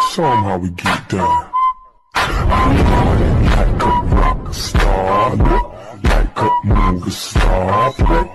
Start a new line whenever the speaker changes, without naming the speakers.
Show 'em how we get down. I'm like a rock star, like a movie star. Play